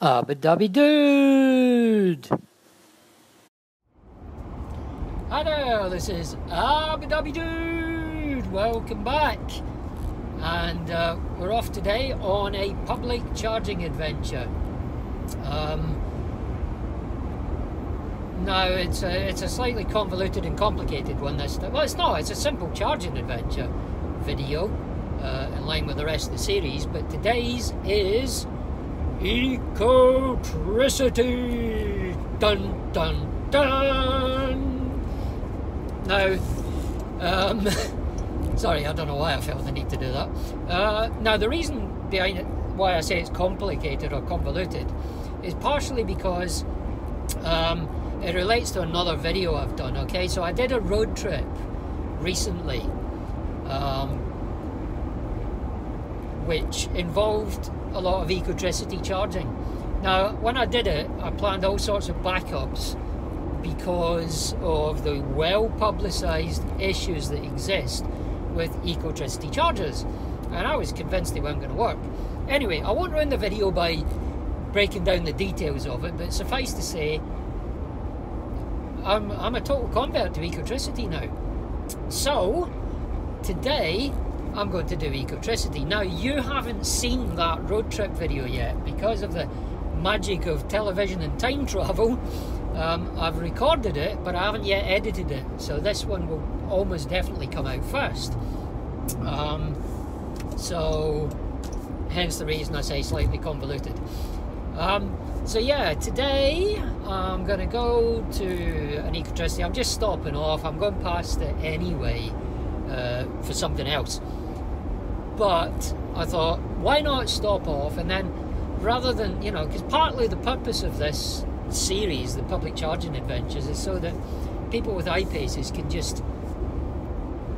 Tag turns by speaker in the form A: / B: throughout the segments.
A: Abu Dhabi Dude! There, this is Abu Dhabi Dude! Welcome back! And uh, we're off today on a public charging adventure. Um, now it's a, it's a slightly convoluted and complicated one. This well, it's not. It's a simple charging adventure video uh, in line with the rest of the series. But today's is Ecotricity! Dun dun dun! Now, um, sorry, I don't know why I felt the need to do that. Uh, now, the reason behind it, why I say it's complicated or convoluted, is partially because um, it relates to another video I've done. Okay, so I did a road trip recently, um, which involved a lot of Ecotricity charging. Now, when I did it, I planned all sorts of backups because of the well publicised issues that exist with Ecotricity chargers. And I was convinced they weren't going to work. Anyway, I won't ruin the video by breaking down the details of it, but suffice to say, I'm, I'm a total convert to Ecotricity now. So, today I'm going to do Ecotricity. Now, you haven't seen that road trip video yet because of the magic of television and time travel. Um, I've recorded it, but I haven't yet edited it. So this one will almost definitely come out first. Um, so, hence the reason I say slightly convoluted. Um, so yeah, today I'm going to go to an Ecotricity. I'm just stopping off. I'm going past it anyway uh, for something else. But I thought, why not stop off? And then rather than, you know, because partly the purpose of this series, the public charging adventures, is so that people with I-Paces can just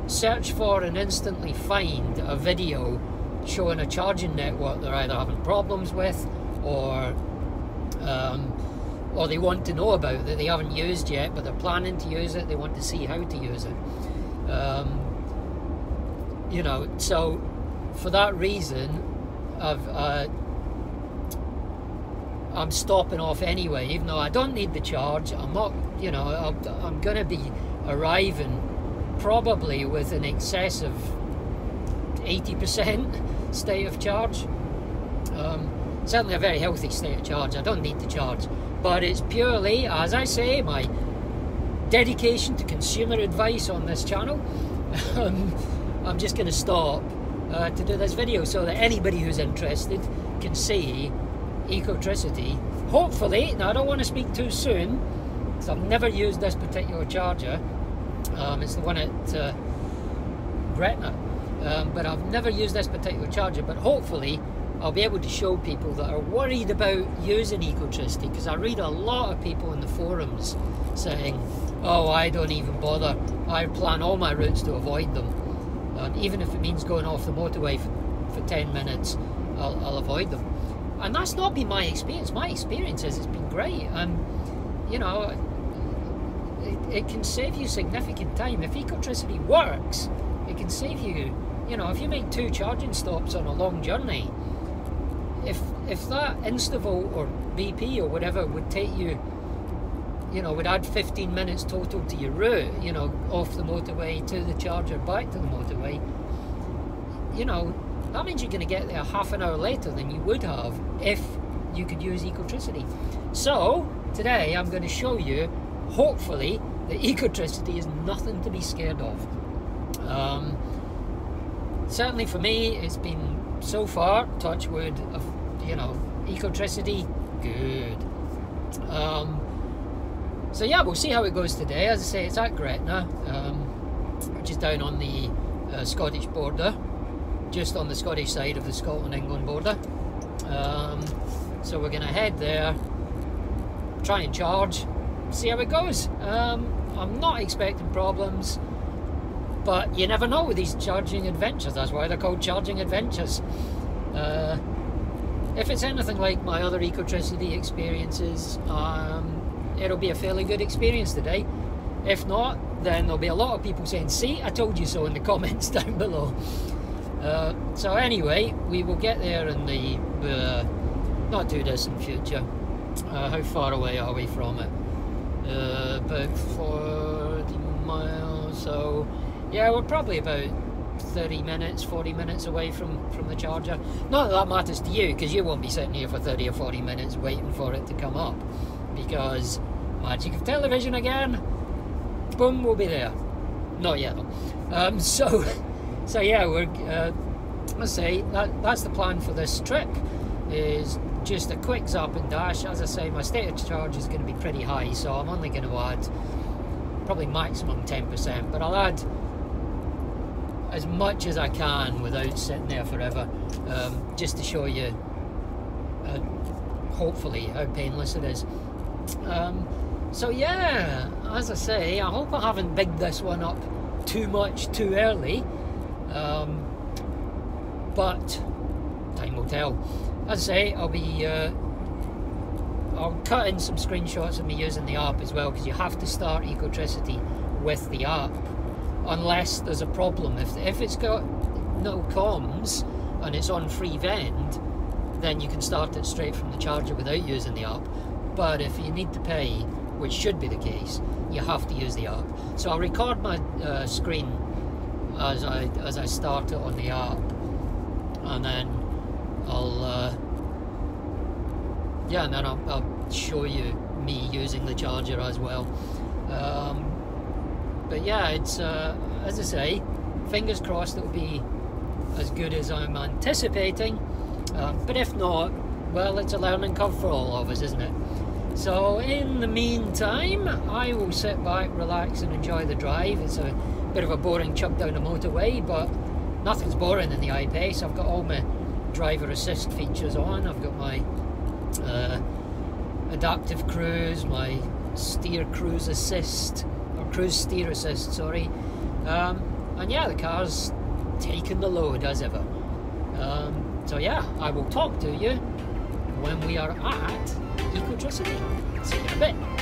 A: search for and instantly find a video showing a charging network they're either having problems with or um, or they want to know about that they haven't used yet but they're planning to use it they want to see how to use it. Um, you know so for that reason, I've, uh, I'm stopping off anyway, even though I don't need the charge. I'm not, you know, i am going to be arriving probably with an excess of 80% state of charge. Um, certainly a very healthy state of charge. I don't need the charge. But it's purely, as I say, my dedication to consumer advice on this channel. um, I'm just going to stop uh, to do this video so that anybody who's interested can see Ecotricity. Hopefully, now I don't want to speak too soon, because I've never used this particular charger. Um, it's the one at uh, Gretna. Um, but I've never used this particular charger, but hopefully I'll be able to show people that are worried about using Ecotricity, because I read a lot of people in the forums saying, oh, I don't even bother. I plan all my routes to avoid them and even if it means going off the motorway for, for 10 minutes, I'll, I'll, avoid them. And that's not been my experience. My experience is it's been great. And, you know, it, it can save you significant time. If Ecotricity works, it can save you, you know, if you make two charging stops on a long journey, if if that Instavolt or BP or whatever would take you you know, we'd add 15 minutes total to your route, you know, off the motorway to the charger, back to the motorway, you know, that means you're going to get there half an hour later than you would have if you could use Ecotricity. So, today I'm going to show you, hopefully, that Ecotricity is nothing to be scared of. Um, certainly for me, it's been so far, touch wood, of, you know, Ecotricity, good. Um, so yeah, we'll see how it goes today. As I say, it's at Gretna, um, which is down on the uh, Scottish border, just on the Scottish side of the Scotland-England border. Um, so we're going to head there, try and charge, see how it goes. Um, I'm not expecting problems, but you never know with these charging adventures. That's why they're called charging adventures. Uh, if it's anything like my other Ecotricity experiences, um, it'll be a fairly good experience today. If not, then there'll be a lot of people saying, see, I told you so in the comments down below. Uh, so anyway, we will get there in the uh, not too distant future. Uh, how far away are we from it? Uh, about 40 miles, so yeah, we're probably about 30 minutes, 40 minutes away from, from the charger. Not that that matters to you, because you won't be sitting here for 30 or 40 minutes waiting for it to come up. Because magic of television again, boom, we'll be there. Not yet though. Um, so, so yeah, we're, uh, say, that, that's the plan for this trip, is just a quick zap and dash. As I say, my state of charge is going to be pretty high, so I'm only going to add probably maximum 10%, but I'll add as much as I can without sitting there forever, um, just to show you, uh, hopefully, how painless it is. Um, so yeah, as I say, I hope I haven't bigged this one up too much too early, um, but time will tell. As I say, I'll be. Uh, I'll cut in some screenshots of me using the app as well because you have to start Ecotricity with the app unless there's a problem. If, if it's got no comms and it's on free vend, then you can start it straight from the charger without using the app. But if you need to pay, which should be the case, you have to use the app. So I'll record my uh, screen as I as I start it on the app, and then I'll uh, yeah, and then I'll, I'll, show you me using the charger as well. Um, but yeah, it's uh, as I say, fingers crossed it'll be as good as I'm anticipating. Um, but if not, well, it's a learning curve for all of us, isn't it? So in the meantime, I will sit back, relax, and enjoy the drive. It's a bit of a boring chug down the motorway, but nothing's boring in the I-Pace. I've got all my driver assist features on. I've got my uh, adaptive cruise, my steer cruise assist, or cruise steer assist, sorry. Um, and yeah, the car's taken the load as ever. Um, so yeah, I will talk to you when we are at Ecotricity. See you in a bit. Okay, we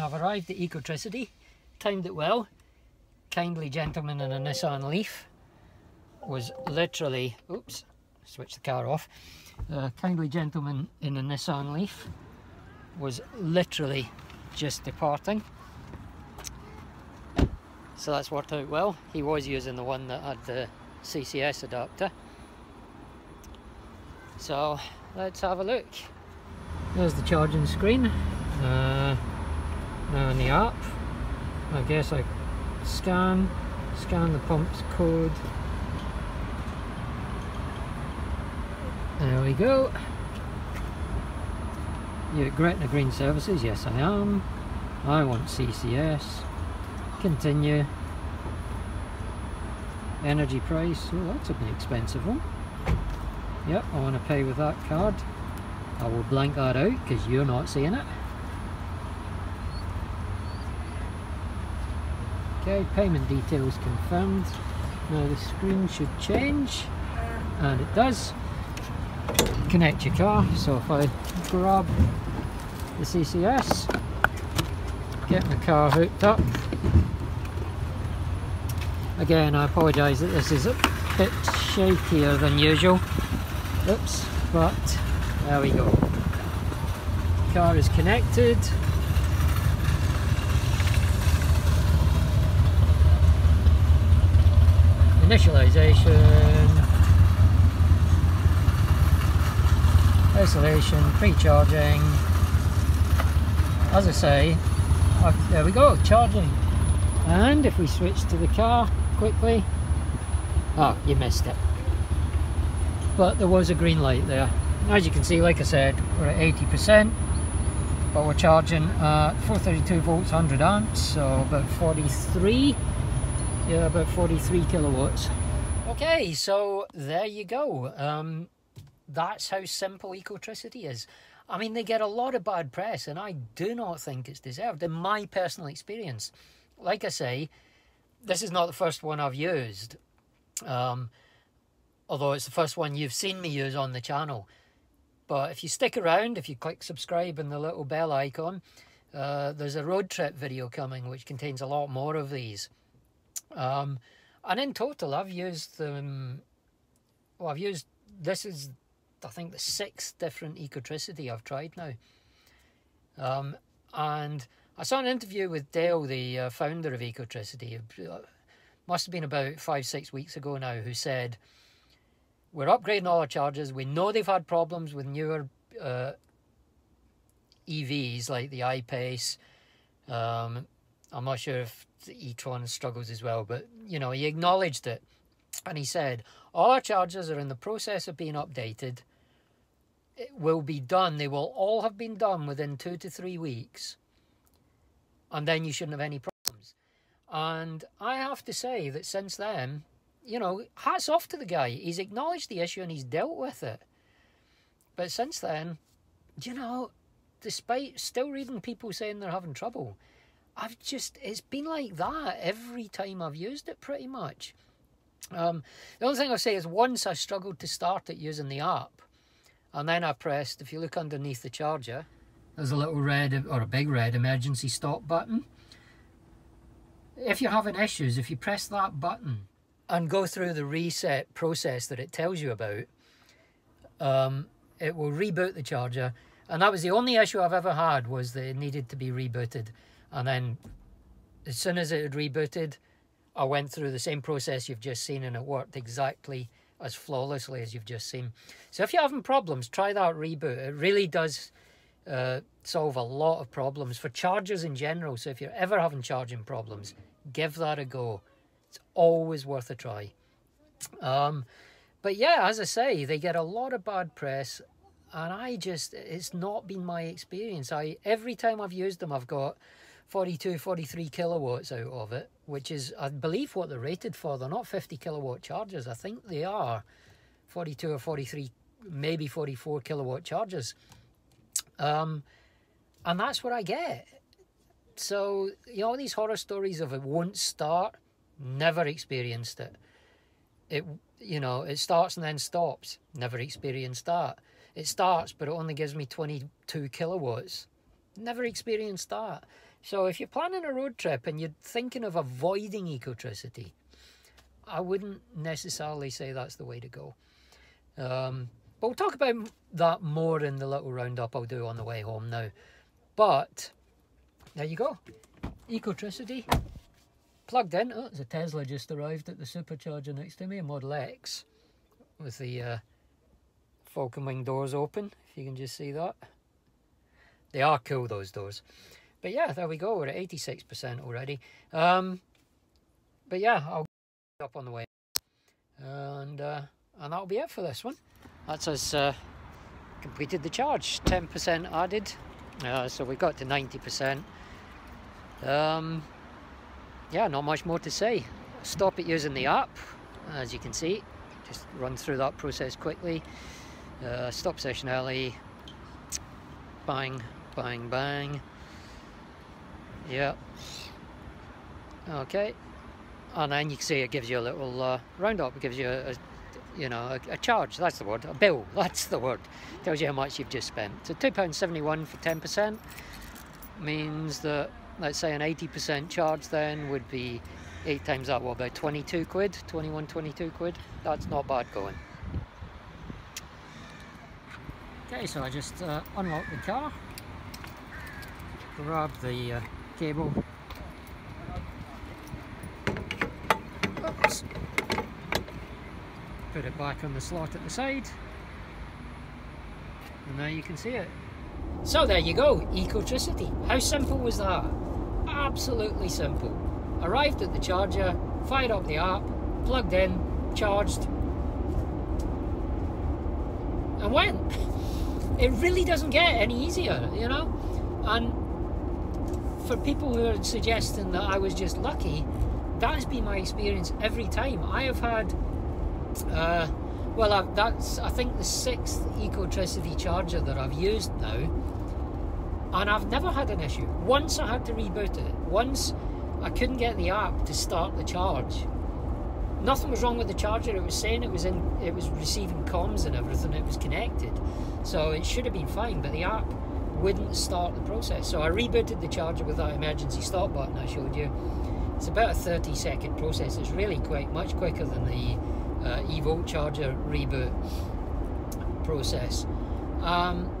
A: have arrived at Ecotricity, timed it well. Kindly gentleman in a Nissan Leaf was literally, oops, switch the car off. Uh, kindly gentleman in a Nissan Leaf was literally just departing. So that's worked out well. He was using the one that had the CCS adapter. So let's have a look. There's the charging screen. Uh, in the app, I guess I scan, scan the pump's code. There we go. You at Gretna Green Services? Yes I am. I want CCS. Continue. Energy price, oh that's a bit expensive one. Yep, I want to pay with that card. I will blank that out because you're not seeing it. Okay, payment details confirmed. Now the screen should change, and it does. Connect your car, so if I grab the CCS, get my car hooked up. Again, I apologise that this is a bit shakier than usual. Oops, but there we go. Car is connected. Initialization. Isolation, pre-charging. As I say, I've, there we go, charging. And if we switch to the car quickly, oh, you missed it. But there was a green light there. As you can see, like I said, we're at 80%, but we're charging at 432 volts, 100 amps, so about 43, yeah, about 43 kilowatts. Okay, so there you go. Um, that's how simple Ecotricity is. I mean, they get a lot of bad press, and I do not think it's deserved, in my personal experience. Like I say, this is not the first one I've used, um, although it's the first one you've seen me use on the channel. But if you stick around, if you click subscribe and the little bell icon, uh, there's a road trip video coming which contains a lot more of these. Um, and in total, I've used them. Well, I've used this is I think the sixth different Ecotricity I've tried now. Um, and I saw an interview with Dale, the uh, founder of Ecotricity, must have been about five, six weeks ago now, who said, We're upgrading all our chargers. We know they've had problems with newer uh, EVs like the I-Pace. Um, I'm not sure if e-tron struggles as well, but you know, he acknowledged it. And he said, all our charges are in the process of being updated It will be done. They will all have been done within two to three weeks. And then you shouldn't have any problems. And I have to say that since then, you know, hats off to the guy. He's acknowledged the issue and he's dealt with it. But since then, you know, despite still reading people saying they're having trouble, I've just, it's been like that every time I've used it pretty much. Um, the only thing I'll say is once I struggled to start it using the app, and then I pressed, if you look underneath the charger, there's a little red or a big red emergency stop button. If you're having issues, if you press that button and go through the reset process that it tells you about, um, it will reboot the charger. And that was the only issue I've ever had was that it needed to be rebooted. And then as soon as it had rebooted, I went through the same process you've just seen and it worked exactly as flawlessly as you've just seen. So if you're having problems, try that reboot. It really does uh, solve a lot of problems for chargers in general. So if you're ever having charging problems, give that a go. It's always worth a try. Um, but yeah, as I say, they get a lot of bad press, and I just it's not been my experience. I every time I've used them, I've got 42, 43 kilowatts out of it, which is, I believe, what they're rated for. They're not 50 kilowatt chargers. I think they are 42 or 43, maybe 44 kilowatt chargers. Um, and that's what I get. So, you know, these horror stories of it won't start, never experienced it. It, you know, it starts and then stops, never experienced that. It starts, but it only gives me 22 kilowatts. Never experienced that. So if you're planning a road trip and you're thinking of avoiding ecotricity, I wouldn't necessarily say that's the way to go. Um, but we'll talk about that more in the little roundup I'll do on the way home now. But there you go. Ecotricity plugged in. Oh, there's a Tesla just arrived at the supercharger next to me, a Model X, with the uh, Falcon Wing doors open, if you can just see that. They are cool, those doors. But yeah, there we go. We're at 86% already. Um, but yeah, I'll up on the way. And, uh, and that'll be it for this one. That's us uh, completed the charge. 10% added. Uh, so we got to 90%. Um, yeah, not much more to say. Stop it using the app, as you can see. just run through that process quickly. Uh, stop session early, bang, bang, bang. Yeah. Okay. And then you can see it gives you a little uh, roundup. It gives you a, a you know, a, a, charge. That's the word. A bill. That's the word. Tells you how much you've just spent. So two pounds seventy-one for ten percent means that let's say an eighty percent charge then would be eight times that. What about twenty-two quid? 21, 22 quid. That's not bad going. Okay, so I just uh, unlock the car, grab the uh, cable. Oops. Put it back on the slot at the side. And now you can see it. So there you go, Ecotricity. How simple was that? Absolutely simple. Arrived at the charger, fired up the app, plugged in, charged, and went. It really doesn't get any easier, you know? And for people who are suggesting that I was just lucky, that has been my experience every time. I have had, uh, well, I've, that's I think the sixth Ecotricity charger that I've used now, and I've never had an issue. Once I had to reboot it. Once I couldn't get the app to start the charge. Nothing was wrong with the charger. It was saying it was in, it was receiving comms and everything. It was connected, so it should have been fine. But the app wouldn't start the process. So I rebooted the charger with that emergency stop button I showed you. It's about a 30 second process. It's really quite much quicker than the uh, eVolt charger reboot process. Um,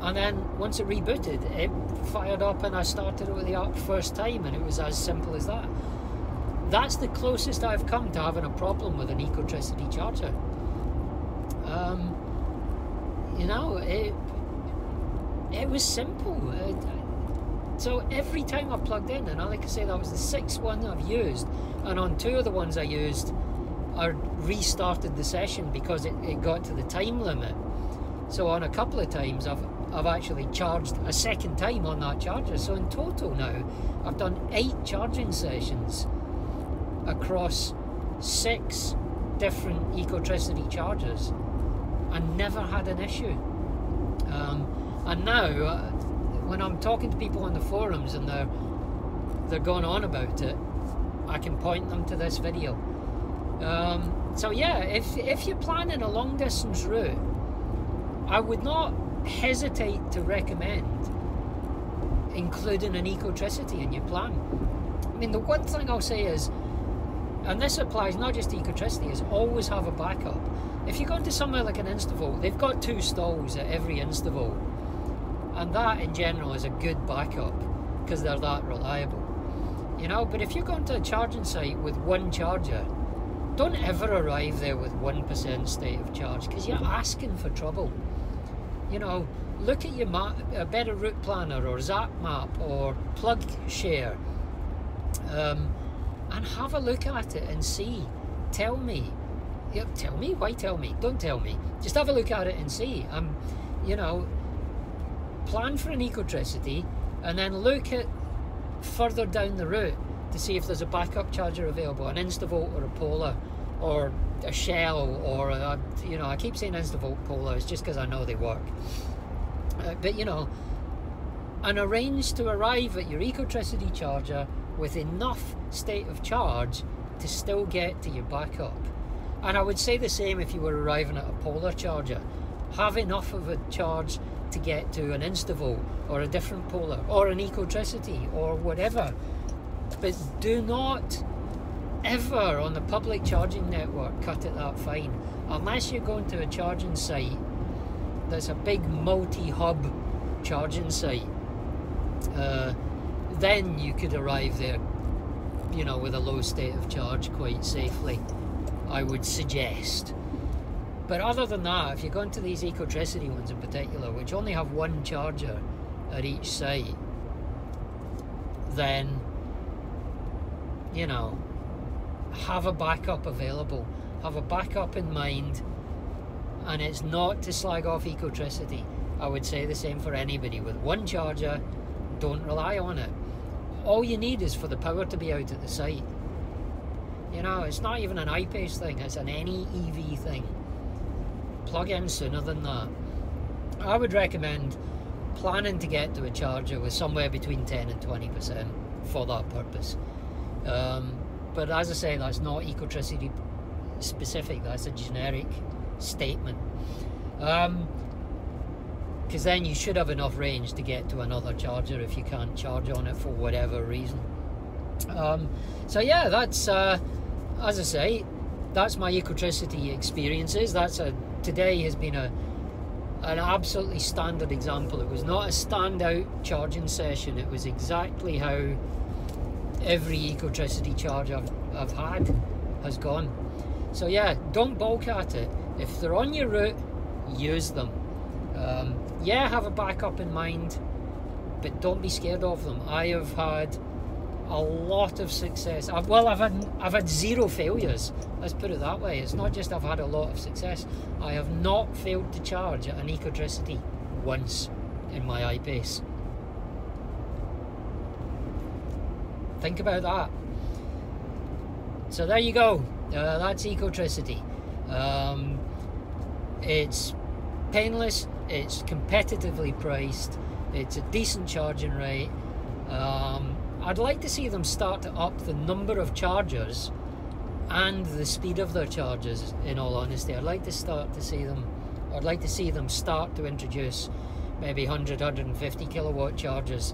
A: and then once it rebooted, it fired up and I started it with the app first time, and it was as simple as that. That's the closest I've come to having a problem with an Ecotricity charger. Um, you know, it it was simple. so every time I plugged in, and like I say, that was the sixth one I've used, and on two of the ones I used, I restarted the session because it, it got to the time limit. So on a couple of times, I've I've actually charged a second time on that charger. So in total now, I've done eight charging sessions across six different Ecotricity chargers and never had an issue. Um, and now, uh, when I'm talking to people on the forums and they're they're going on about it, I can point them to this video. Um, so yeah, if if you're planning a long distance route, I would not hesitate to recommend including an Ecotricity in your plan. I mean, the one thing I'll say is, and this applies not just to Ecotricity, is always have a backup. If you go into somewhere like an Instavolt, they've got two stalls at every Instavolt and that in general is a good backup because they're that reliable. You know but if you're going to a charging site with one charger don't ever arrive there with 1% state of charge because you're asking for trouble. You know look at your map a better route planner or zap map or plug share um, and have a look at it and see. Tell me. Yeah, tell me? Why tell me? Don't tell me. Just have a look at it and see. Um you know plan for an ecotricity, and then look at further down the route to see if there's a backup charger available, an Instavolt or a Polar, or a Shell, or a, you know, I keep saying Instavolt Polar, it's just because I know they work. Uh, but you know, and arrange to arrive at your ecotricity charger with enough state of charge to still get to your backup. And I would say the same if you were arriving at a polar charger. Have enough of a charge to get to an Instavolt or a different polar or an Ecotricity or whatever. But do not ever on the public charging network cut it that fine unless you're going to a charging site that's a big multi-hub charging site. Uh, then you could arrive there, you know, with a low state of charge quite safely. I would suggest. But other than that, if you go into these Ecotricity ones in particular, which only have one charger at each site, then, you know, have a backup available. Have a backup in mind. And it's not to slag off Ecotricity. I would say the same for anybody. With one charger, don't rely on it. All you need is for the power to be out at the site. You know, it's not even an I-Pace thing, it's an any EV thing. Plug in sooner than that. I would recommend planning to get to a charger with somewhere between 10 and 20% for that purpose. Um, but as I say, that's not Ecotricity specific, that's a generic statement. Because um, then you should have enough range to get to another charger if you can't charge on it for whatever reason. Um, so yeah, that's uh, as I say, that's my Ecotricity experiences. That's a today has been a an absolutely standard example. It was not a standout charging session. It was exactly how every Ecotricity charge I've, I've had has gone. So yeah, don't balk at it. If they're on your route, use them. Um, yeah, have a backup in mind, but don't be scared of them. I have had a lot of success. I've, well, I've had I've had zero failures. Let's put it that way. It's not just I've had a lot of success. I have not failed to charge at an Ecotricity once in my I-Pace. Think about that. So there you go. Uh, that's Ecotricity. Um, it's painless. It's competitively priced. It's a decent charging rate. Um, I'd like to see them start to up the number of chargers and the speed of their chargers in all honesty. I'd like to start to see them I'd like to see them start to introduce maybe 100 150 kilowatt chargers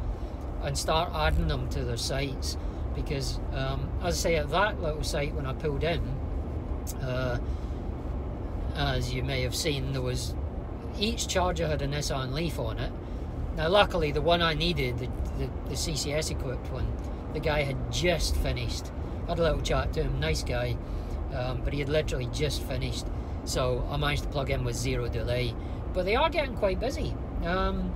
A: and start adding them to their sites. Because um, as I say at that little site when I pulled in uh, as you may have seen there was each charger had a Nissan Leaf on it now luckily the one I needed the the, the CCS equipped one. The guy had just finished. Had a little chat to him, nice guy, um, but he had literally just finished. So I managed to plug in with zero delay. But they are getting quite busy. Um,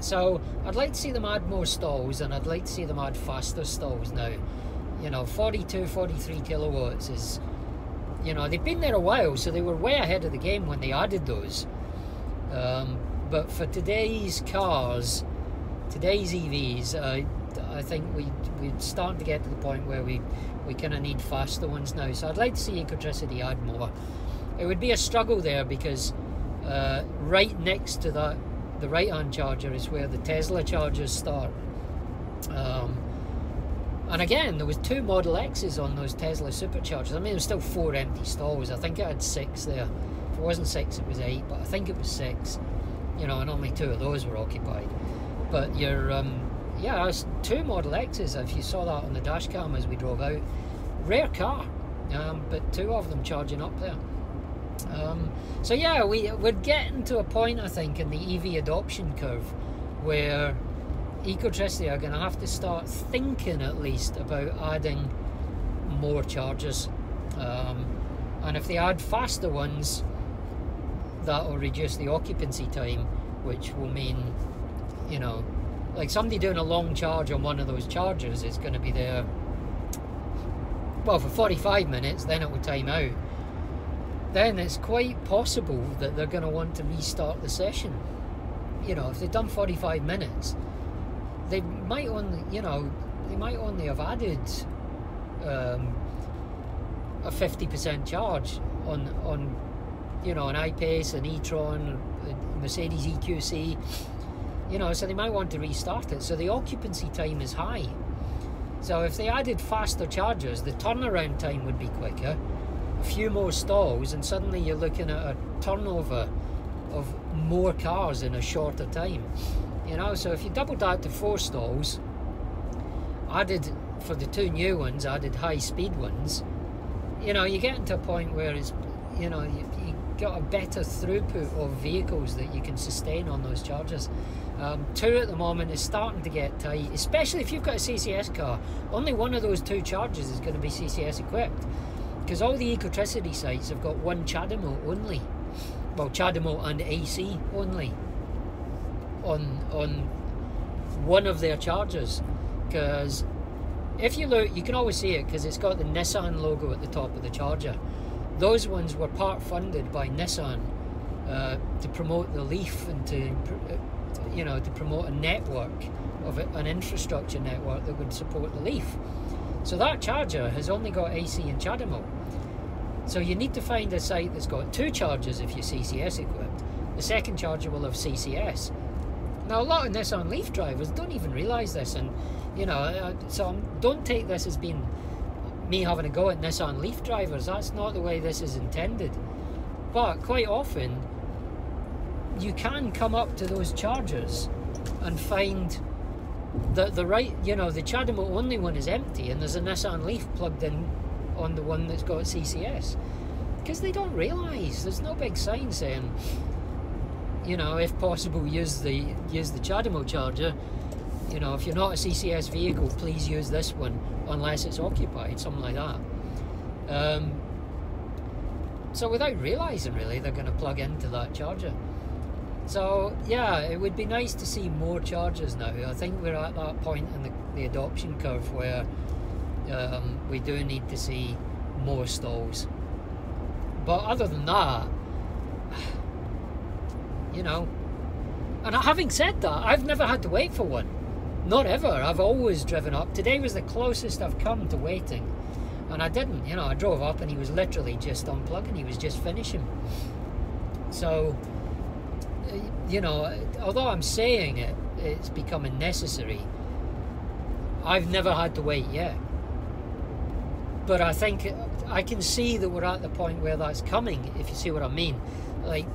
A: so I'd like to see them add more stalls and I'd like to see them add faster stalls now. You know, 42, 43 kilowatts is, you know, they've been there a while, so they were way ahead of the game when they added those. Um, but for today's cars, today's EVs, uh, I think we we're starting to get to the point where we we kind of need faster ones now. So I'd like to see Ecotricity add more. It would be a struggle there because uh, right next to that, the right-hand charger is where the Tesla chargers start. Um, and again, there was two Model X's on those Tesla superchargers. I mean, there's still four empty stalls. I think it had six there. If it wasn't six, it was eight, but I think it was six. You know, and only two of those were occupied. But you're, um, yeah, it's two Model X's. If you saw that on the dash cam as we drove out, rare car, um, but two of them charging up there. Um, so yeah, we we're getting to a point I think in the EV adoption curve where Ecotricity are going to have to start thinking at least about adding more chargers. Um, and if they add faster ones, that will reduce the occupancy time, which will mean you know, like somebody doing a long charge on one of those chargers is going to be there, well, for 45 minutes, then it will time out. Then it's quite possible that they're going to want to restart the session. You know, if they've done 45 minutes, they might only, you know, they might only have added um, a 50% charge on, on, you know, an I-Pace, an e-tron, a Mercedes EQC, you know, so they might want to restart it. So the occupancy time is high. So if they added faster chargers, the turnaround time would be quicker, a few more stalls, and suddenly you're looking at a turnover of more cars in a shorter time. You know, so if you doubled that to four stalls, added for the two new ones, added high speed ones, you know, you get into a point where it's, you know, you, you got a better throughput of vehicles that you can sustain on those chargers. Um, two at the moment is starting to get tight, especially if you've got a CCS car. Only one of those two chargers is going to be CCS equipped because all the Ecotricity sites have got one CHAdeMO only. Well, CHAdeMO and AC only on on one of their chargers because if you look, you can always see it because it's got the Nissan logo at the top of the charger. Those ones were part funded by Nissan uh, to promote the Leaf and to you know, to promote a network of an infrastructure network that would support the Leaf. So that charger has only got AC and CHAdeMO. So you need to find a site that's got two chargers if you're CCS equipped. The second charger will have CCS. Now a lot of Nissan Leaf drivers don't even realise this, and you know, uh, so don't take this as being me having a go at Nissan Leaf drivers. That's not the way this is intended. But quite often, you can come up to those chargers and find that the right, you know, the CHAdeMO only one is empty, and there's a Nissan Leaf plugged in on the one that's got CCS. Because they don't realise there's no big sign saying, you know, if possible, use the use the CHAdeMO charger. You know, if you're not a CCS vehicle, please use this one unless it's occupied, something like that. Um, so without realising, really, they're going to plug into that charger. So yeah, it would be nice to see more chargers now. I think we're at that point in the, the adoption curve where um, we do need to see more stalls. But other than that, you know, and having said that, I've never had to wait for one. Not ever. I've always driven up. Today was the closest I've come to waiting. And I didn't, you know, I drove up and he was literally just unplugging, he was just finishing. So, eh, you know, although I'm saying it, it's becoming necessary, I've never had to wait yet. But I think I can see that we're at the point where that's coming, if you see what I mean. Like,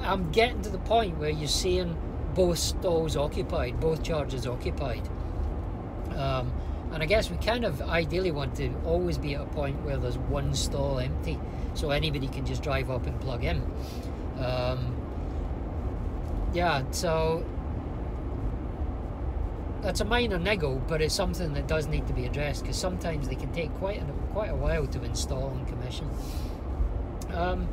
A: I'm getting to the point where you're seeing both stalls occupied, both charges occupied. Um, and I guess we kind of ideally want to always be at a point where there's one stall empty, so anybody can just drive up and plug in. Um, yeah, so that's a minor niggle, but it's something that does need to be addressed because sometimes they can take quite a, quite a while to install and commission. Um,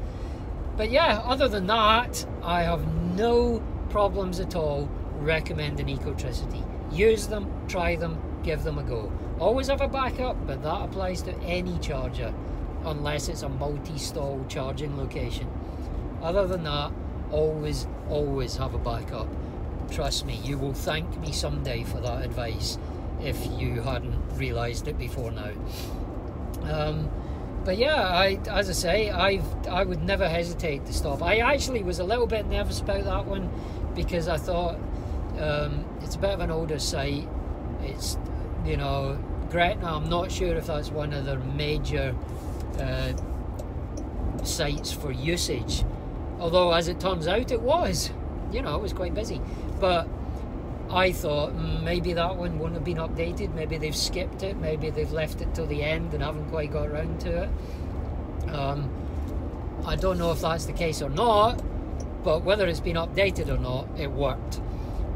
A: but yeah, other than that, I have no problems at all recommending Ecotricity. Use them, try them, give them a go. Always have a backup, but that applies to any charger unless it's a multi-stall charging location. Other than that, always, always have a backup. Trust me, you will thank me someday for that advice if you hadn't realised it before now. Um, but yeah, I, as I say, I've I would never hesitate to stop. I actually was a little bit nervous about that one because I thought um, it's a bit of an older site. It's you know Gretna. I'm not sure if that's one of their major uh, sites for usage. Although, as it turns out, it was. You know, it was quite busy. But I thought mm, maybe that one wouldn't have been updated. Maybe they've skipped it. Maybe they've left it till the end and haven't quite got around to it. Um, I don't know if that's the case or not, but whether it's been updated or not, it worked.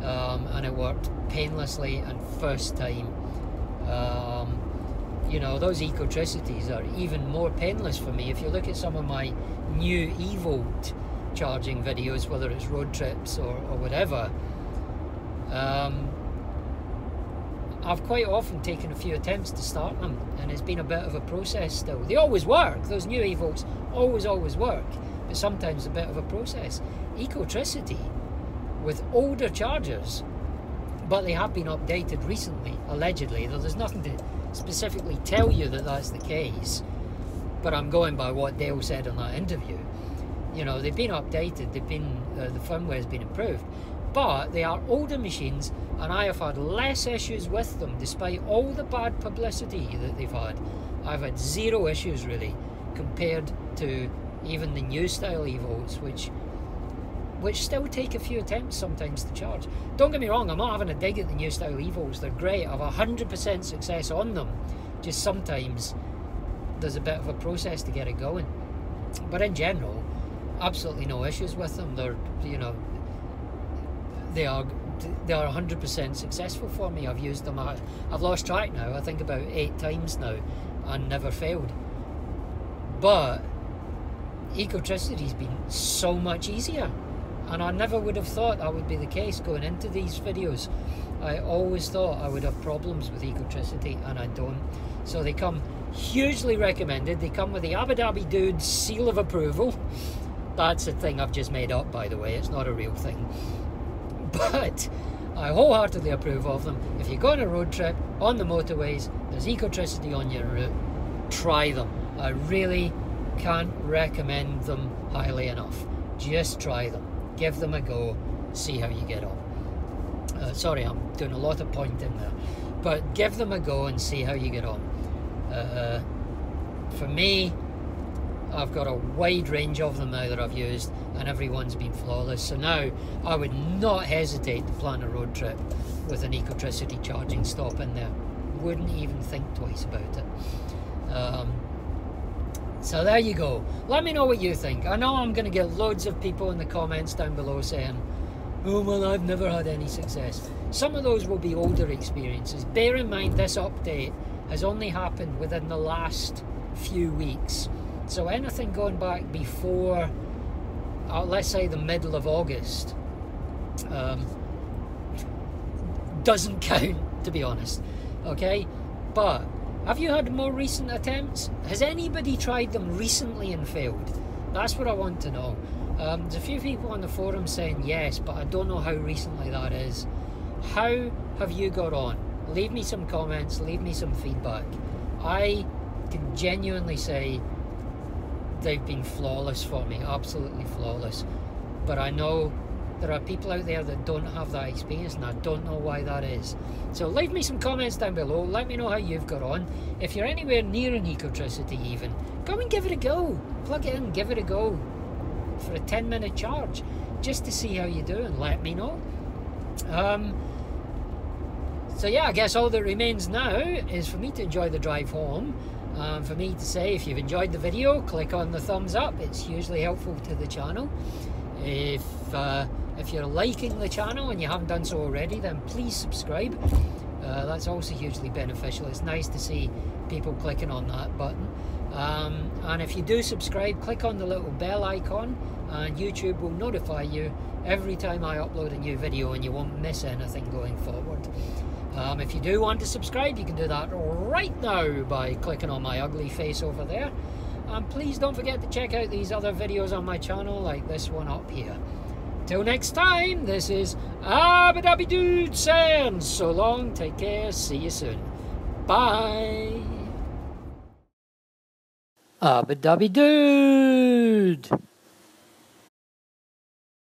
A: Um, and it worked painlessly and first time. Um, you know, those ecotricities are even more painless for me. If you look at some of my new eVolt charging videos, whether it's road trips or, or whatever, um, I've quite often taken a few attempts to start them, and it's been a bit of a process still. They always work, those new eVolts always, always work, but sometimes a bit of a process. Ecotricity, with older chargers, but they have been updated recently, allegedly, though there's nothing to specifically tell you that that's the case, but I'm going by what Dale said in that interview. You know, they've been updated, they've been, uh, the firmware has been improved, but they are older machines and I have had less issues with them despite all the bad publicity that they've had. I've had zero issues really compared to even the new style eVolts which which still take a few attempts sometimes to charge. Don't get me wrong, I'm not having a dig at the new style eVolts, they're great, I've 100% success on them, just sometimes there's a bit of a process to get it going. But in general, absolutely no issues with them, they're, you know, they are they are 100% successful for me. I've used them. I've lost track now. I think about eight times now, and never failed. But Ecotricity's been so much easier, and I never would have thought that would be the case going into these videos. I always thought I would have problems with Ecotricity, and I don't. So they come hugely recommended. They come with the Abu Dhabi Dude seal of approval. That's a thing I've just made up, by the way. It's not a real thing but I wholeheartedly approve of them. If you go on a road trip on the motorways, there's ecotricity on your route, try them. I really can't recommend them highly enough. Just try them, give them a go, see how you get on. Uh, sorry, I'm doing a lot of pointing there, but give them a go and see how you get on. Uh, for me, I've got a wide range of them now that I've used, and everyone's been flawless. So now I would not hesitate to plan a road trip with an Ecotricity charging stop in there. Wouldn't even think twice about it. Um, so there you go. Let me know what you think. I know I'm going to get loads of people in the comments down below saying, oh well, I've never had any success. Some of those will be older experiences. Bear in mind this update has only happened within the last few weeks. So anything going back before, uh, let's say, the middle of August, um, doesn't count, to be honest. Okay? But have you had more recent attempts? Has anybody tried them recently and failed? That's what I want to know. Um, there's a few people on the forum saying yes, but I don't know how recently that is. How have you got on? Leave me some comments, leave me some feedback. I can genuinely say they've been flawless for me, absolutely flawless. But I know there are people out there that don't have that experience, and I don't know why that is. So leave me some comments down below. Let me know how you've got on. If you're anywhere near an Ecotricity, even come and give it a go. Plug it in, give it a go for a 10 minute charge, just to see how you do and let me know. Um, so yeah, I guess all that remains now is for me to enjoy the drive home um, for me to say if you've enjoyed the video click on the thumbs up. It's hugely helpful to the channel. If uh, if you're liking the channel and you haven't done so already then please subscribe. Uh, that's also hugely beneficial. It's nice to see people clicking on that button. Um, and if you do subscribe click on the little bell icon and YouTube will notify you every time I upload a new video and you won't miss anything going forward um, if you do want to subscribe, you can do that right now by clicking on my ugly face over there. And please don't forget to check out these other videos on my channel, like this one up here. Till next time, this is Abu Dude saying so long, take care, see you soon. Bye. Abu Dude.